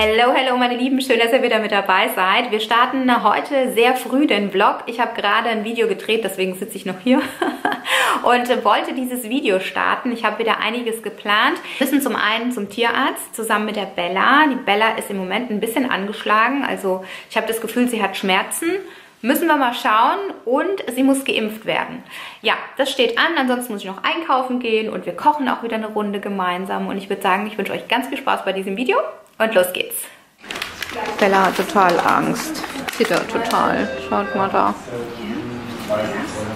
Hello, hello meine Lieben, schön, dass ihr wieder mit dabei seid. Wir starten heute sehr früh den Vlog. Ich habe gerade ein Video gedreht, deswegen sitze ich noch hier und wollte dieses Video starten. Ich habe wieder einiges geplant. Wir müssen zum einen zum Tierarzt zusammen mit der Bella. Die Bella ist im Moment ein bisschen angeschlagen, also ich habe das Gefühl, sie hat Schmerzen. Müssen wir mal schauen und sie muss geimpft werden. Ja, das steht an. Ansonsten muss ich noch einkaufen gehen und wir kochen auch wieder eine Runde gemeinsam. Und ich würde sagen, ich wünsche euch ganz viel Spaß bei diesem Video und los geht's. Bella hat total Angst. Zittert total. Schaut mal da.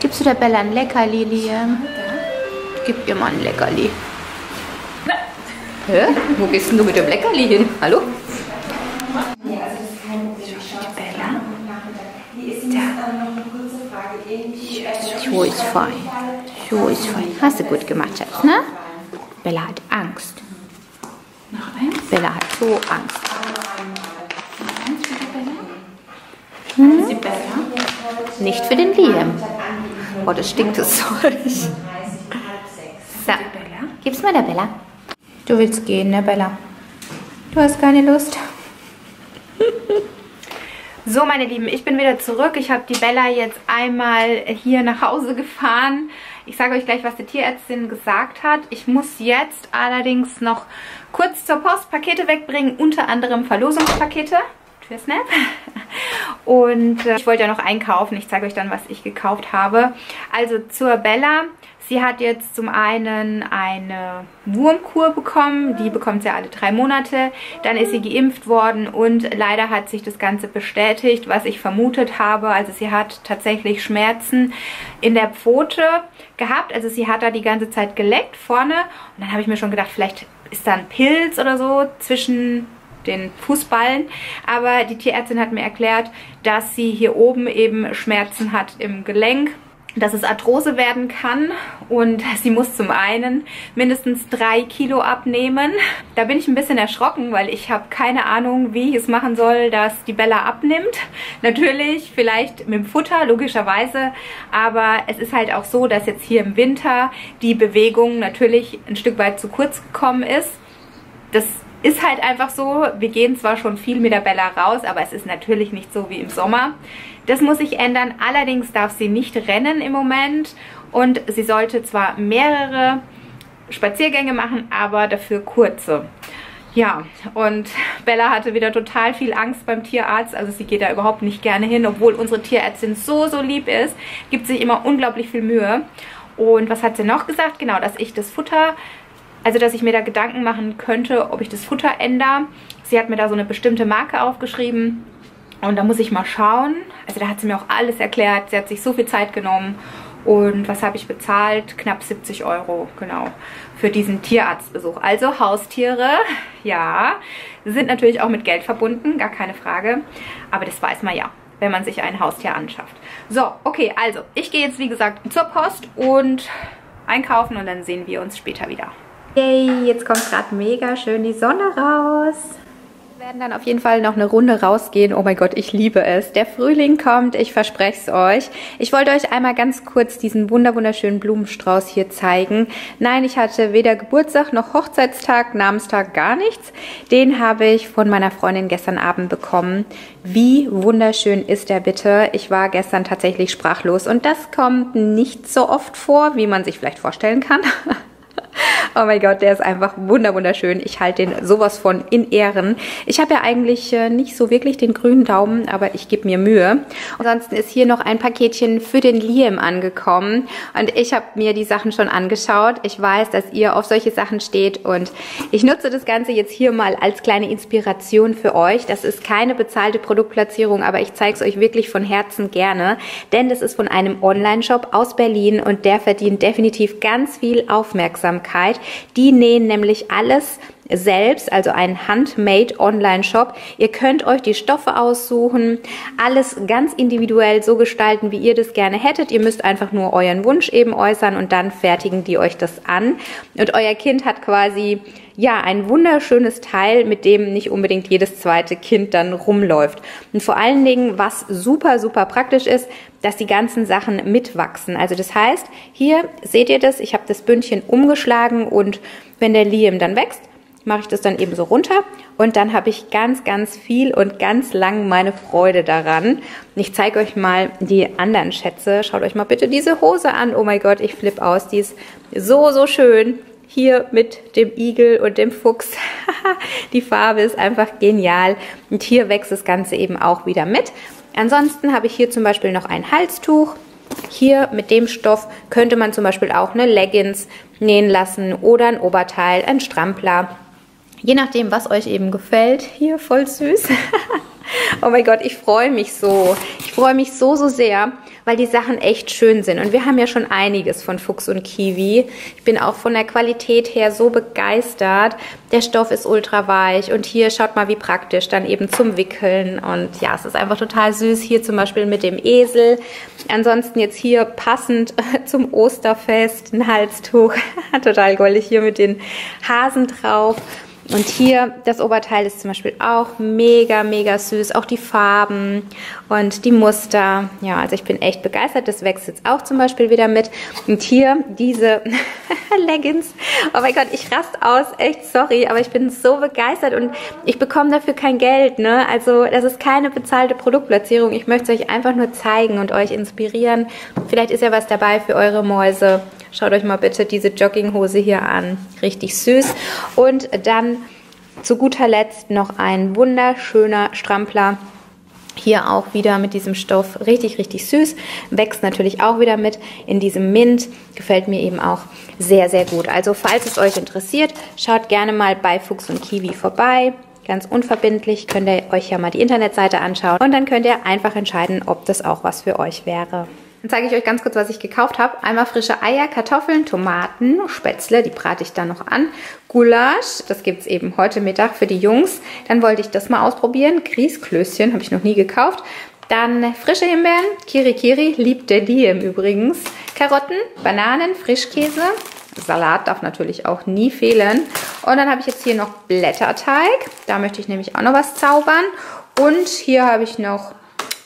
Gibst du der Bella ein Leckerli, Liam? Gib ihr mal ein Leckerli. Hä? Wo gehst denn du mit dem Leckerli hin? Hallo? So ist fein. So ist fein. Hast du gut gemacht, Schatz, ne? Bella hat Angst. Bella hat so Angst. Hm? Nicht für den Liam. Oh, das stinkt das Zeug. So, gib's mal der Bella. Du willst gehen, ne Bella? Du hast keine Lust. So, meine Lieben, ich bin wieder zurück. Ich habe die Bella jetzt einmal hier nach Hause gefahren. Ich sage euch gleich, was die Tierärztin gesagt hat. Ich muss jetzt allerdings noch kurz zur Post Pakete wegbringen, unter anderem Verlosungspakete für Snap. Und äh, ich wollte ja noch einkaufen. Ich zeige euch dann, was ich gekauft habe. Also zur Bella. Sie hat jetzt zum einen eine Wurmkur bekommen, die bekommt sie alle drei Monate. Dann ist sie geimpft worden und leider hat sich das Ganze bestätigt, was ich vermutet habe. Also sie hat tatsächlich Schmerzen in der Pfote gehabt. Also sie hat da die ganze Zeit geleckt vorne. Und dann habe ich mir schon gedacht, vielleicht ist da ein Pilz oder so zwischen den Fußballen. Aber die Tierärztin hat mir erklärt, dass sie hier oben eben Schmerzen hat im Gelenk dass es Arthrose werden kann und sie muss zum einen mindestens drei Kilo abnehmen. Da bin ich ein bisschen erschrocken, weil ich habe keine Ahnung, wie ich es machen soll, dass die Bella abnimmt. Natürlich vielleicht mit dem Futter, logischerweise, aber es ist halt auch so, dass jetzt hier im Winter die Bewegung natürlich ein Stück weit zu kurz gekommen ist. Das ist halt einfach so, wir gehen zwar schon viel mit der Bella raus, aber es ist natürlich nicht so wie im Sommer. Das muss sich ändern, allerdings darf sie nicht rennen im Moment und sie sollte zwar mehrere Spaziergänge machen, aber dafür kurze. Ja, und Bella hatte wieder total viel Angst beim Tierarzt, also sie geht da überhaupt nicht gerne hin, obwohl unsere Tierärztin so, so lieb ist, gibt sich immer unglaublich viel Mühe. Und was hat sie noch gesagt? Genau, dass ich das Futter also, dass ich mir da Gedanken machen könnte, ob ich das Futter ändere. Sie hat mir da so eine bestimmte Marke aufgeschrieben. Und da muss ich mal schauen. Also da hat sie mir auch alles erklärt. Sie hat sich so viel Zeit genommen. Und was habe ich bezahlt? Knapp 70 Euro, genau, für diesen Tierarztbesuch. Also Haustiere, ja, sind natürlich auch mit Geld verbunden, gar keine Frage. Aber das weiß man ja, wenn man sich ein Haustier anschafft. So, okay, also ich gehe jetzt wie gesagt zur Post und einkaufen und dann sehen wir uns später wieder. Yay, jetzt kommt gerade mega schön die Sonne raus. Wir werden dann auf jeden Fall noch eine Runde rausgehen. Oh mein Gott, ich liebe es. Der Frühling kommt, ich verspreche es euch. Ich wollte euch einmal ganz kurz diesen wunderschönen Blumenstrauß hier zeigen. Nein, ich hatte weder Geburtstag noch Hochzeitstag, Namenstag, gar nichts. Den habe ich von meiner Freundin gestern Abend bekommen. Wie wunderschön ist der bitte? Ich war gestern tatsächlich sprachlos und das kommt nicht so oft vor, wie man sich vielleicht vorstellen kann. Oh mein Gott, der ist einfach wunderschön. Ich halte den sowas von in Ehren. Ich habe ja eigentlich äh, nicht so wirklich den grünen Daumen, aber ich gebe mir Mühe. Ansonsten ist hier noch ein Paketchen für den Liam angekommen und ich habe mir die Sachen schon angeschaut. Ich weiß, dass ihr auf solche Sachen steht und ich nutze das Ganze jetzt hier mal als kleine Inspiration für euch. Das ist keine bezahlte Produktplatzierung, aber ich zeige es euch wirklich von Herzen gerne, denn das ist von einem Online-Shop aus Berlin und der verdient definitiv ganz viel Aufmerksamkeit. Die nähen nämlich alles selbst, also ein Handmade Online-Shop. Ihr könnt euch die Stoffe aussuchen, alles ganz individuell so gestalten, wie ihr das gerne hättet. Ihr müsst einfach nur euren Wunsch eben äußern und dann fertigen die euch das an. Und euer Kind hat quasi ja, ein wunderschönes Teil, mit dem nicht unbedingt jedes zweite Kind dann rumläuft. Und vor allen Dingen, was super, super praktisch ist, dass die ganzen Sachen mitwachsen. Also das heißt, hier seht ihr das, ich habe das Bündchen umgeschlagen und wenn der Liam dann wächst, mache ich das dann eben so runter und dann habe ich ganz, ganz viel und ganz lang meine Freude daran. Ich zeige euch mal die anderen Schätze. Schaut euch mal bitte diese Hose an. Oh mein Gott, ich flippe aus. Die ist so, so schön. Hier mit dem Igel und dem Fuchs. die Farbe ist einfach genial. Und hier wächst das Ganze eben auch wieder mit. Ansonsten habe ich hier zum Beispiel noch ein Halstuch. Hier mit dem Stoff könnte man zum Beispiel auch eine Leggings nähen lassen oder ein Oberteil, ein Strampler. Je nachdem, was euch eben gefällt. Hier voll süß. oh mein Gott, ich freue mich so. Ich freue mich so, so sehr, weil die Sachen echt schön sind. Und wir haben ja schon einiges von Fuchs und Kiwi. Ich bin auch von der Qualität her so begeistert. Der Stoff ist ultra weich und hier schaut mal, wie praktisch dann eben zum Wickeln. Und ja, es ist einfach total süß. Hier zum Beispiel mit dem Esel. Ansonsten jetzt hier passend zum Osterfest ein Halstuch. total goldig hier mit den Hasen drauf. Und hier, das Oberteil ist zum Beispiel auch mega, mega süß. Auch die Farben und die Muster. Ja, also ich bin echt begeistert. Das wächst jetzt auch zum Beispiel wieder mit. Und hier diese Leggings. Oh mein Gott, ich rast aus. Echt sorry, aber ich bin so begeistert und ich bekomme dafür kein Geld. Ne? Also das ist keine bezahlte Produktplatzierung. Ich möchte es euch einfach nur zeigen und euch inspirieren. Vielleicht ist ja was dabei für eure Mäuse. Schaut euch mal bitte diese Jogginghose hier an. Richtig süß. Und dann zu guter Letzt noch ein wunderschöner Strampler. Hier auch wieder mit diesem Stoff richtig, richtig süß. Wächst natürlich auch wieder mit in diesem Mint. Gefällt mir eben auch sehr, sehr gut. Also falls es euch interessiert, schaut gerne mal bei Fuchs und Kiwi vorbei. Ganz unverbindlich könnt ihr euch ja mal die Internetseite anschauen und dann könnt ihr einfach entscheiden, ob das auch was für euch wäre. Dann zeige ich euch ganz kurz, was ich gekauft habe. Einmal frische Eier, Kartoffeln, Tomaten, Spätzle, die brate ich dann noch an. Gulasch, das gibt es eben heute Mittag für die Jungs. Dann wollte ich das mal ausprobieren. Grießklößchen habe ich noch nie gekauft. Dann frische Himbeeren, Kirikiri, liebt der die im Übrigens. Karotten, Bananen, Frischkäse. Salat darf natürlich auch nie fehlen. Und dann habe ich jetzt hier noch Blätterteig. Da möchte ich nämlich auch noch was zaubern. Und hier habe ich noch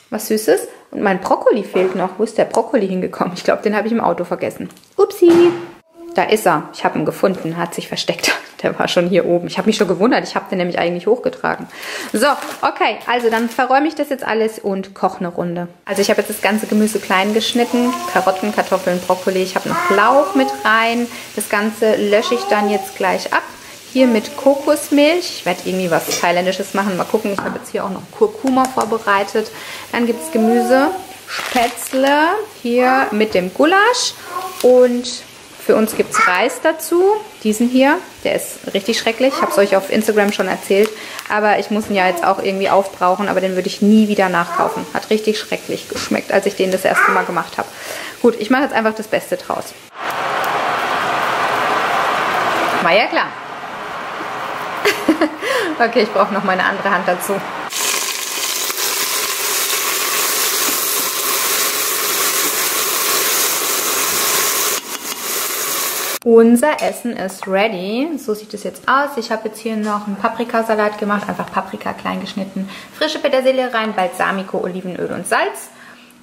was Süßes. Und mein Brokkoli fehlt noch. Wo ist der Brokkoli hingekommen? Ich glaube, den habe ich im Auto vergessen. Upsi. Da ist er. Ich habe ihn gefunden. Hat sich versteckt. Der war schon hier oben. Ich habe mich schon gewundert. Ich habe den nämlich eigentlich hochgetragen. So, okay. Also dann verräume ich das jetzt alles und koche eine Runde. Also ich habe jetzt das ganze Gemüse klein geschnitten. Karotten, Kartoffeln, Brokkoli. Ich habe noch Lauch mit rein. Das Ganze lösche ich dann jetzt gleich ab. Hier mit Kokosmilch. Ich werde irgendwie was Thailändisches machen. Mal gucken. Ich habe jetzt hier auch noch Kurkuma vorbereitet. Dann gibt es Gemüse. Spätzle hier mit dem Gulasch. Und für uns gibt es Reis dazu. Diesen hier. Der ist richtig schrecklich. Ich habe es euch auf Instagram schon erzählt. Aber ich muss ihn ja jetzt auch irgendwie aufbrauchen. Aber den würde ich nie wieder nachkaufen. Hat richtig schrecklich geschmeckt, als ich den das erste Mal gemacht habe. Gut, ich mache jetzt einfach das Beste draus. War ja klar. okay, ich brauche noch meine andere Hand dazu. Unser Essen ist ready. So sieht es jetzt aus. Ich habe jetzt hier noch einen Paprikasalat gemacht. Einfach Paprika klein geschnitten. Frische Petersilie rein, Balsamico, Olivenöl und Salz.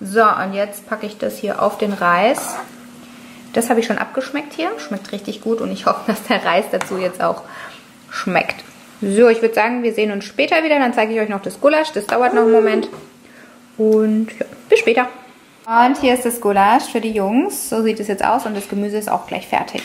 So, und jetzt packe ich das hier auf den Reis. Das habe ich schon abgeschmeckt hier. Schmeckt richtig gut und ich hoffe, dass der Reis dazu jetzt auch schmeckt. So, ich würde sagen, wir sehen uns später wieder. Dann zeige ich euch noch das Gulasch. Das dauert noch einen Moment. Und ja, bis später. Und hier ist das Gulasch für die Jungs. So sieht es jetzt aus und das Gemüse ist auch gleich fertig.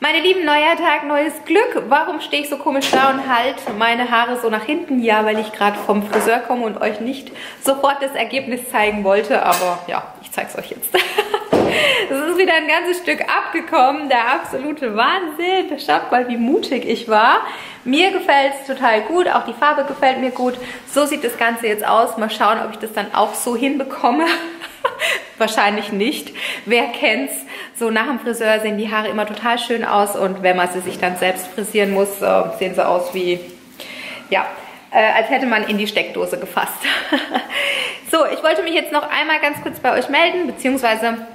Meine lieben, neuer Tag, neues Glück. Warum stehe ich so komisch da und halt meine Haare so nach hinten? Ja, weil ich gerade vom Friseur komme und euch nicht sofort das Ergebnis zeigen wollte. Aber ja, ich zeige es euch jetzt. Es ist wieder ein ganzes Stück abgekommen. Der absolute Wahnsinn. Schaut mal, wie mutig ich war. Mir gefällt es total gut. Auch die Farbe gefällt mir gut. So sieht das Ganze jetzt aus. Mal schauen, ob ich das dann auch so hinbekomme. Wahrscheinlich nicht. Wer kennt's? So nach dem Friseur sehen die Haare immer total schön aus und wenn man sie sich dann selbst frisieren muss, sehen sie aus wie, ja, äh, als hätte man in die Steckdose gefasst. so, ich wollte mich jetzt noch einmal ganz kurz bei euch melden, beziehungsweise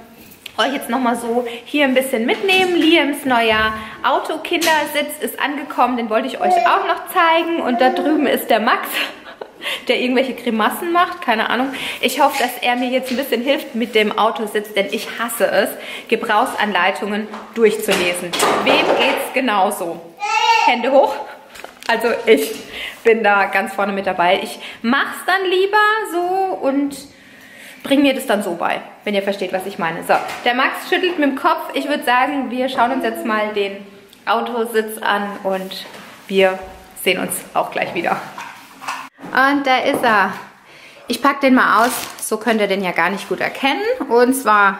euch jetzt nochmal so hier ein bisschen mitnehmen. Liams neuer Autokindersitz ist angekommen, den wollte ich euch auch noch zeigen. Und da drüben ist der Max, der irgendwelche Grimassen macht, keine Ahnung. Ich hoffe, dass er mir jetzt ein bisschen hilft mit dem Autositz, denn ich hasse es, Gebrauchsanleitungen durchzulesen. Wem geht's genauso? Hände hoch. Also ich bin da ganz vorne mit dabei. Ich mache es dann lieber so und bringe mir das dann so bei, wenn ihr versteht, was ich meine. So, der Max schüttelt mit dem Kopf. Ich würde sagen, wir schauen uns jetzt mal den Autositz an und wir sehen uns auch gleich wieder. Und da ist er. Ich packe den mal aus, so könnt ihr den ja gar nicht gut erkennen. Und zwar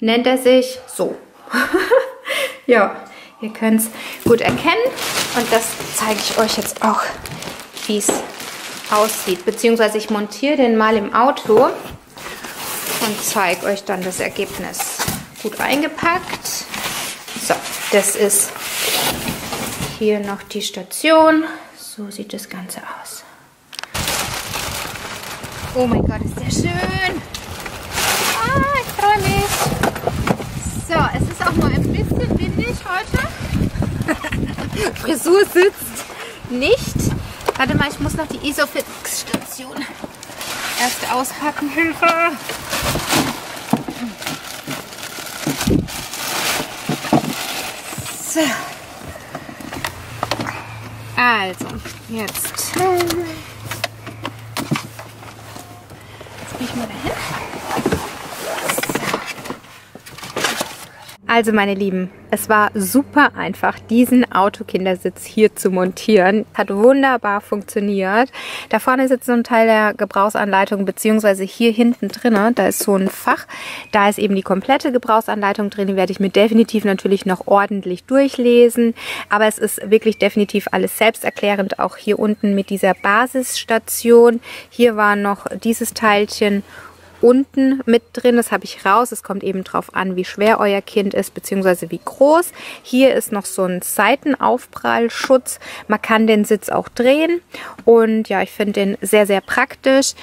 nennt er sich so. ja, ihr könnt es gut erkennen. Und das zeige ich euch jetzt auch, wie es aussieht. Beziehungsweise ich montiere den mal im Auto und zeige euch dann das Ergebnis. Gut eingepackt. So, das ist hier noch die Station. So sieht das Ganze aus. Oh mein Gott, ist der schön. Ah, ich freue mich. So, es ist auch nur ein bisschen windig heute. Frisur sitzt nicht. Warte mal, ich muss noch die Isofix-Station erst auspacken. Hilfe! So. Also, jetzt. Also meine Lieben, es war super einfach, diesen Autokindersitz hier zu montieren. Hat wunderbar funktioniert. Da vorne sitzt so ein Teil der Gebrauchsanleitung, beziehungsweise hier hinten drin, da ist so ein Fach. Da ist eben die komplette Gebrauchsanleitung drin. Die werde ich mir definitiv natürlich noch ordentlich durchlesen. Aber es ist wirklich definitiv alles selbsterklärend, auch hier unten mit dieser Basisstation. Hier war noch dieses Teilchen unten mit drin. Das habe ich raus. Es kommt eben drauf an, wie schwer euer Kind ist, beziehungsweise wie groß. Hier ist noch so ein Seitenaufprallschutz. Man kann den Sitz auch drehen. Und ja, ich finde den sehr, sehr praktisch.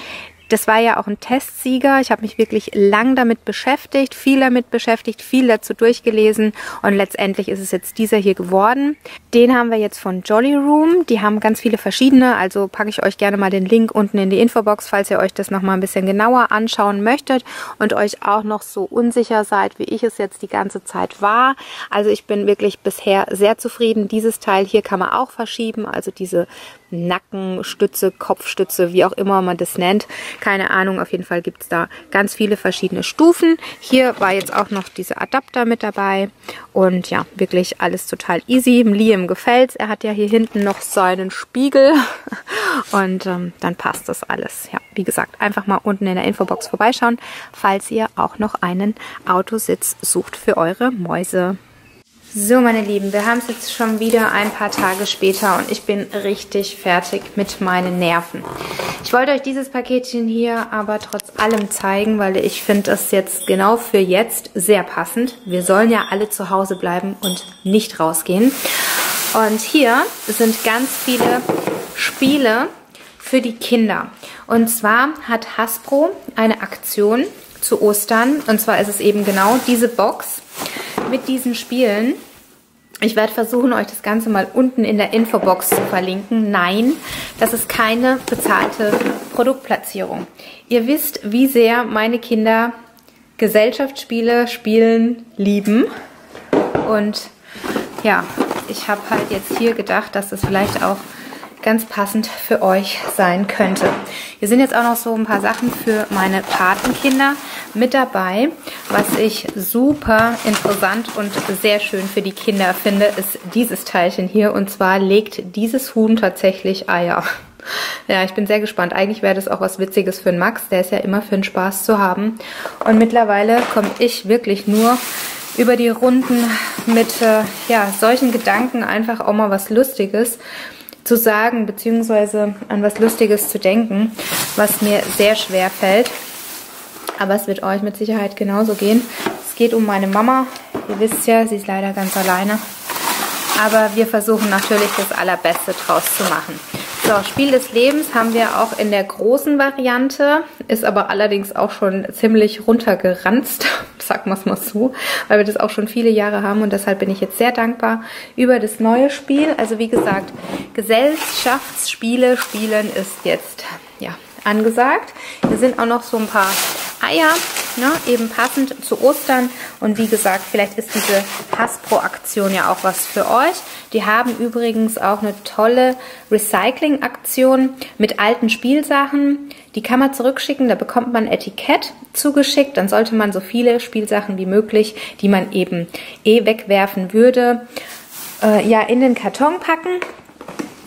Das war ja auch ein Testsieger. Ich habe mich wirklich lang damit beschäftigt, viel damit beschäftigt, viel dazu durchgelesen und letztendlich ist es jetzt dieser hier geworden. Den haben wir jetzt von Jolly Room. Die haben ganz viele verschiedene, also packe ich euch gerne mal den Link unten in die Infobox, falls ihr euch das nochmal ein bisschen genauer anschauen möchtet und euch auch noch so unsicher seid, wie ich es jetzt die ganze Zeit war. Also ich bin wirklich bisher sehr zufrieden. Dieses Teil hier kann man auch verschieben, also diese Nackenstütze, Kopfstütze, wie auch immer man das nennt. Keine Ahnung, auf jeden Fall gibt es da ganz viele verschiedene Stufen. Hier war jetzt auch noch dieser Adapter mit dabei und ja, wirklich alles total easy. Liam gefällt's. Er hat ja hier hinten noch seinen Spiegel und ähm, dann passt das alles. Ja, wie gesagt, einfach mal unten in der Infobox vorbeischauen, falls ihr auch noch einen Autositz sucht für eure Mäuse. So, meine Lieben, wir haben es jetzt schon wieder ein paar Tage später und ich bin richtig fertig mit meinen Nerven. Ich wollte euch dieses Paketchen hier aber trotz allem zeigen, weil ich finde es jetzt genau für jetzt sehr passend. Wir sollen ja alle zu Hause bleiben und nicht rausgehen. Und hier sind ganz viele Spiele für die Kinder. Und zwar hat Hasbro eine Aktion zu Ostern. Und zwar ist es eben genau diese Box mit diesen Spielen. Ich werde versuchen, euch das Ganze mal unten in der Infobox zu verlinken. Nein, das ist keine bezahlte Produktplatzierung. Ihr wisst, wie sehr meine Kinder Gesellschaftsspiele spielen lieben. Und ja, ich habe halt jetzt hier gedacht, dass das vielleicht auch ganz passend für euch sein könnte. Hier sind jetzt auch noch so ein paar Sachen für meine Patenkinder mit dabei. Was ich super interessant und sehr schön für die Kinder finde, ist dieses Teilchen hier. Und zwar legt dieses Huhn tatsächlich Eier. Ja, ich bin sehr gespannt. Eigentlich wäre das auch was Witziges für den Max. Der ist ja immer für den Spaß zu haben. Und mittlerweile komme ich wirklich nur über die Runden mit äh, ja, solchen Gedanken einfach auch mal was Lustiges zu sagen, beziehungsweise an was Lustiges zu denken, was mir sehr schwer fällt. Aber es wird euch mit Sicherheit genauso gehen. Es geht um meine Mama. Ihr wisst ja, sie ist leider ganz alleine. Aber wir versuchen natürlich das Allerbeste draus zu machen. So, Spiel des Lebens haben wir auch in der großen Variante, ist aber allerdings auch schon ziemlich runtergeranzt, sagen wir es mal so, weil wir das auch schon viele Jahre haben und deshalb bin ich jetzt sehr dankbar über das neue Spiel. Also wie gesagt, Gesellschaftsspiele spielen ist jetzt ja angesagt. Hier sind auch noch so ein paar Eier Ne? Eben passend zu Ostern. Und wie gesagt, vielleicht ist diese Hasbro-Aktion ja auch was für euch. Die haben übrigens auch eine tolle Recycling-Aktion mit alten Spielsachen. Die kann man zurückschicken, da bekommt man Etikett zugeschickt. Dann sollte man so viele Spielsachen wie möglich, die man eben eh wegwerfen würde, äh, ja, in den Karton packen.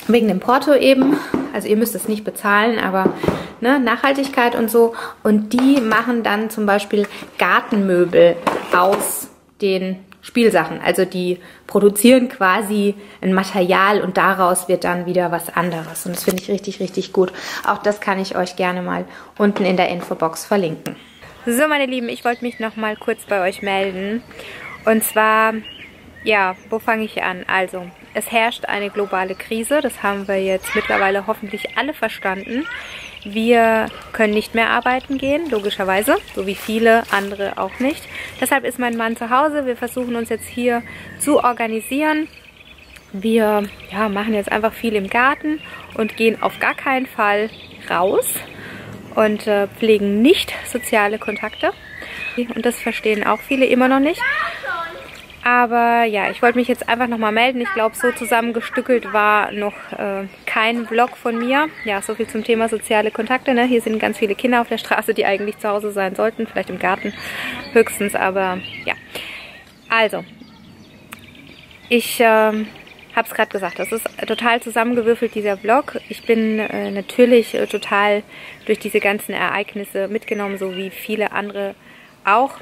Wegen dem Porto eben. Also ihr müsst es nicht bezahlen, aber ne, Nachhaltigkeit und so. Und die machen dann zum Beispiel Gartenmöbel aus den Spielsachen. Also die produzieren quasi ein Material und daraus wird dann wieder was anderes. Und das finde ich richtig, richtig gut. Auch das kann ich euch gerne mal unten in der Infobox verlinken. So, meine Lieben, ich wollte mich noch mal kurz bei euch melden. Und zwar, ja, wo fange ich an? Also, es herrscht eine globale Krise. Das haben wir jetzt mittlerweile hoffentlich alle verstanden. Wir können nicht mehr arbeiten gehen, logischerweise, so wie viele andere auch nicht. Deshalb ist mein Mann zu Hause. Wir versuchen uns jetzt hier zu organisieren. Wir ja, machen jetzt einfach viel im Garten und gehen auf gar keinen Fall raus und äh, pflegen nicht soziale Kontakte. Und das verstehen auch viele immer noch nicht. Aber ja, ich wollte mich jetzt einfach nochmal melden. Ich glaube, so zusammengestückelt war noch äh, kein Vlog von mir. Ja, so viel zum Thema soziale Kontakte. Ne? Hier sind ganz viele Kinder auf der Straße, die eigentlich zu Hause sein sollten. Vielleicht im Garten höchstens, aber ja. Also, ich äh, habe es gerade gesagt, das ist total zusammengewürfelt, dieser Vlog. Ich bin äh, natürlich äh, total durch diese ganzen Ereignisse mitgenommen, so wie viele andere auch.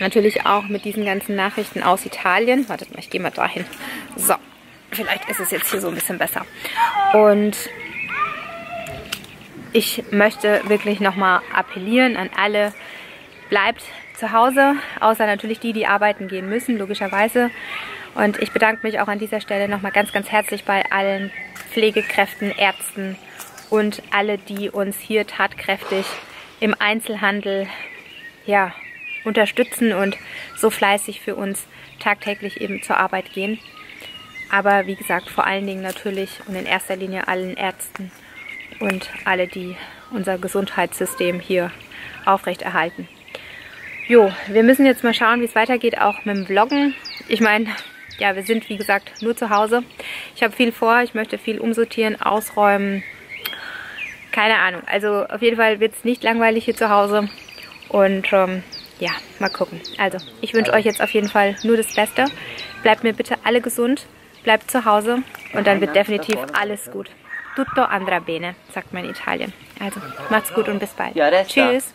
Natürlich auch mit diesen ganzen Nachrichten aus Italien. Wartet mal, ich gehe mal dahin. So, vielleicht ist es jetzt hier so ein bisschen besser. Und ich möchte wirklich nochmal appellieren an alle, bleibt zu Hause, außer natürlich die, die arbeiten gehen müssen, logischerweise. Und ich bedanke mich auch an dieser Stelle nochmal ganz, ganz herzlich bei allen Pflegekräften, Ärzten und alle, die uns hier tatkräftig im Einzelhandel ja, unterstützen und so fleißig für uns tagtäglich eben zur Arbeit gehen. Aber wie gesagt, vor allen Dingen natürlich und in erster Linie allen Ärzten und alle, die unser Gesundheitssystem hier aufrechterhalten. Jo, wir müssen jetzt mal schauen, wie es weitergeht, auch mit dem Vloggen. Ich meine, ja, wir sind wie gesagt nur zu Hause. Ich habe viel vor, ich möchte viel umsortieren, ausräumen. Keine Ahnung. Also auf jeden Fall wird es nicht langweilig hier zu Hause. Und ähm, ja, mal gucken. Also, ich wünsche euch jetzt auf jeden Fall nur das Beste. Bleibt mir bitte alle gesund, bleibt zu Hause und dann wird definitiv alles gut. Tutto andrà bene, sagt man in Italien. Also, macht's gut und bis bald. Tschüss.